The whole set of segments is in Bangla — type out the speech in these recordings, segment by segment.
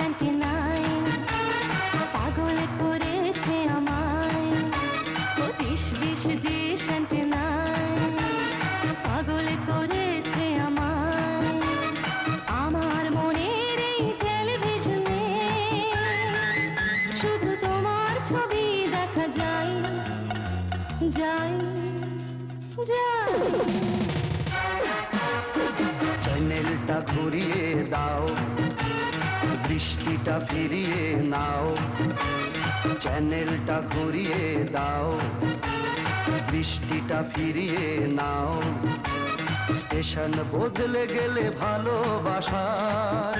অ্যান্টেনায় পাগল করেছে আমায়। ও ডিশ ডিশ অ্যান্টেনায় পাগল করেছে আমায়। আমার মনের টেলিভিশনে শুধু তোমার ছবি দেখা যায়। যায় যায়। চ্যানেলটা ঘুরিয়ে দাও। বৃষ্টিটা ফিরিয়ে নাও। চ্যানেলটা ঘুরিয়ে দাও। বৃষ্টিটা ফিরিয়ে নাও। স্টেশন বদলে গেলে ভালোবাসার।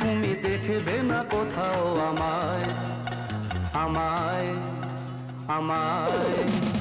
তুমি দেখবে না কোথাও আমায়। আমায় আমায়।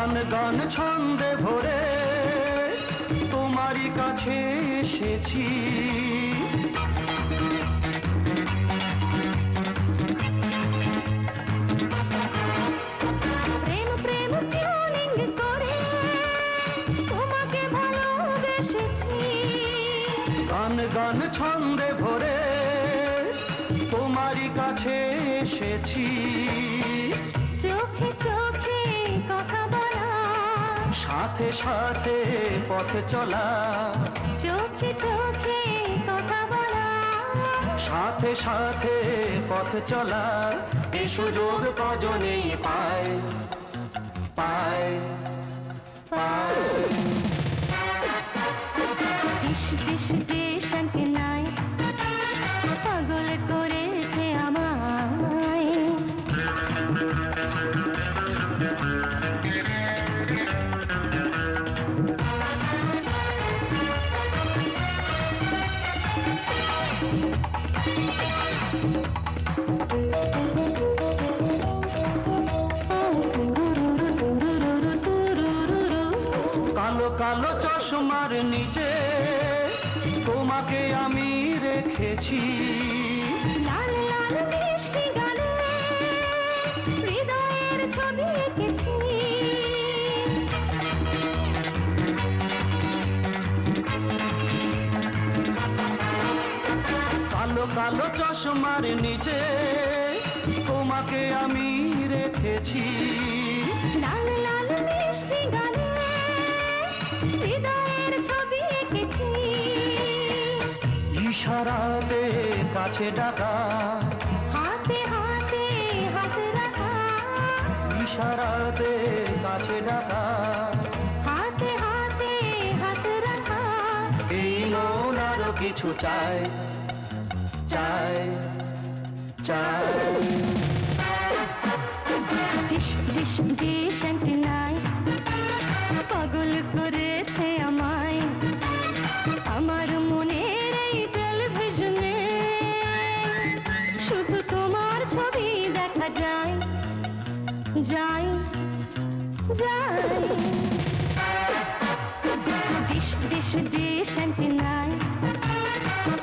গান গান ছন্দে ভরে তোমারই কাছে এসেছি। গান গান ছন্দে ভরে তোমারই কাছে এসেছি। চোখে চোখে সাথে সাথে পথ চলা। চোখে চোখে কথা বলা। সাথে সাথে পথ চলা। এ সুযোগ কজনেই পায় পায়। কালো চশমার নিচে তোমাকে আমি রেখেছি। লাল লাল মিষ্টি গালে হৃদয়ের ছবি এঁকেছি। কালো কালো চশমার নিচে তোমাকে আমি রেখেছি। লাল লাল ইশারাতে কাছে ডাকা হাতে হাতে হাত রাখা ইশারাতে কাছে ডাকা হাতে হাতে হাত রাখা এই মন আরও কিছু চায় চায় চায় ডিশ ডিশ ডিশ পাগল যায় যায় যায় ডিশ ডিশ ডিশ অ্যান্টেনায়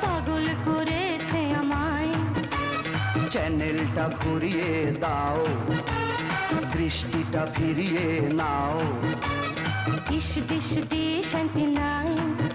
পাগল করেছে আমায়। চ্যানেলটা ঘুরিয়ে দাও দৃষ্টিটা ফিরিয়ে নাও। ডিশ ডিশ ডিশ অ্যান্টেনায় পাগল